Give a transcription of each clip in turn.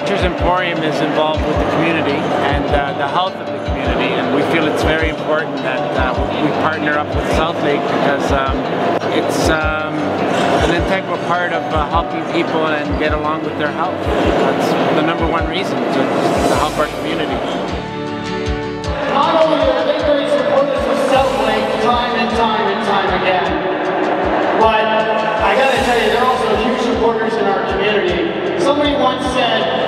Nature's Emporium is involved with the community and uh, the health of the community and we feel it's very important that uh, we partner up with Southlake because um, it's um, an integral part of uh, helping people and get along with their health. That's the number one reason to, to help our community. Not only are they supporters of Southlake time and time and time again, but I gotta tell you, they're also huge supporters in our community. Somebody once said,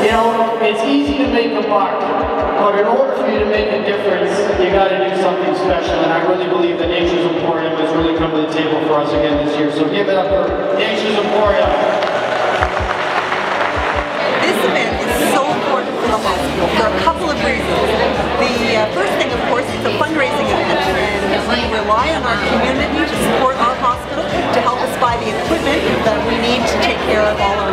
you know, it's easy to make a buck, but in order for you to make a difference, you gotta do something special. And I really believe that Nature's Emporium has really come to the table for us again this year. So give it up for Nature's Emporium. This event is so important for the hospital for a couple of reasons. The uh, first thing, of course, is a fundraising event, and we rely on our community to support our hospital to help us buy the equipment that we need to take care of all our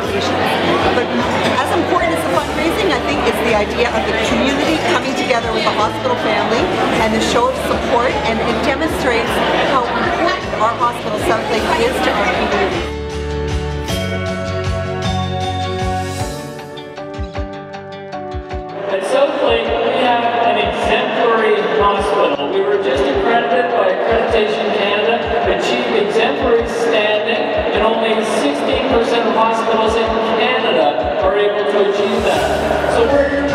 idea of the community coming together with the hospital family and the show of support, and it demonstrates how important our hospital, Southlake, is to our community. At Southlake, we have an exemplary hospital. We were just accredited by Accreditation Canada, achieved exemplary standing, and only 16% of hospitals in Canada are able to achieve that. So we're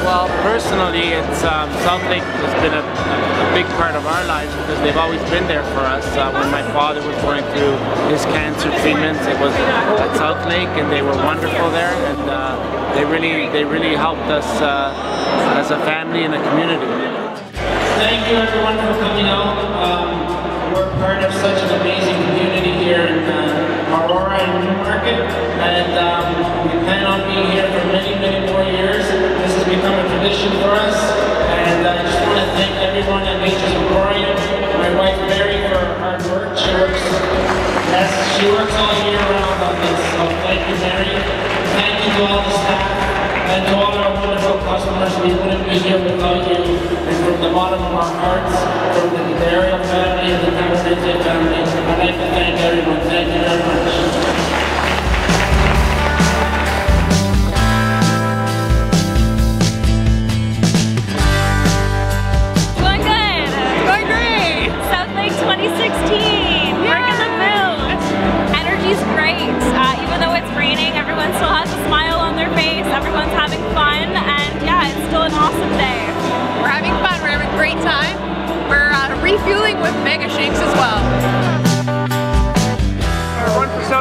Well, personally, it's um, Southlake has been a, a, big part of our lives because they've always been there for us. Uh, when my father was going through his cancer treatments, it was at Southlake, and they were wonderful there, and uh, they really they really helped us uh, as a family and a community. Thank you everyone for coming out. Um, we're part of such an amazing community here in uh, Aurora and Newmarket, and tradition for us, and I just want to thank everyone at Nature's Emporium, my wife Mary for her hard work. She works, yes, she works all year round on this, so thank you Mary. Thank you to all the staff and to all our wonderful customers. We wouldn't be here without you. And from the bottom of our hearts, from the Dario family and the Camarente family, I'd like to thank everyone.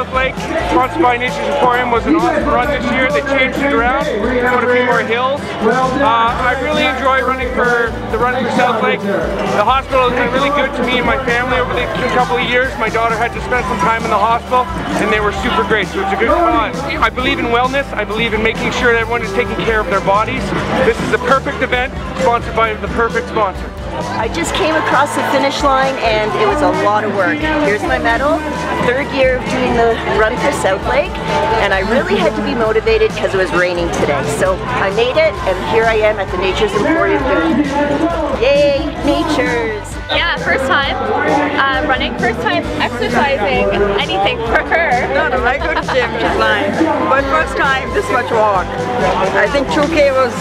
Southlake, sponsored by Nature's Emporium, was an awesome run this year. They changed it around, put a few more hills. Uh, I really enjoy running for the run for Southlake. The hospital has been really good to me and my family over the couple of years. My daughter had to spend some time in the hospital, and they were super great. So it's a good cause. I believe in wellness. I believe in making sure that everyone is taking care of their bodies. This is the perfect event, sponsored by the perfect sponsor. I just came across the finish line and it was a lot of work. Here's my medal, third year of doing the run for Southlake, and I really had to be motivated because it was raining today. So I made it, and here I am at the Nature's Emporium. Yay, Nature's! Yeah, first time uh, running, first time exercising, anything for her. No, no, I go to gym just fine. But first time this much walk. I think 2K was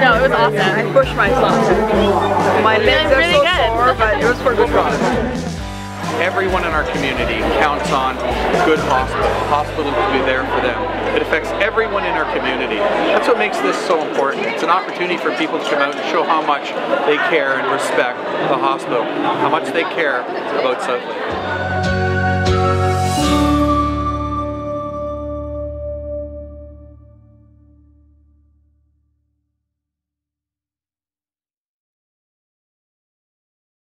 No, it was awesome. I pushed myself. My legs are really so good. sore, but it was for good cause. Everyone in our community counts on good hospital, a hospital to be there for them. It affects everyone in our community. That's what makes this so important. It's an opportunity for people to come out and show how much they care and respect the hospital, how much they care about Southlake.